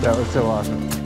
That was so awesome.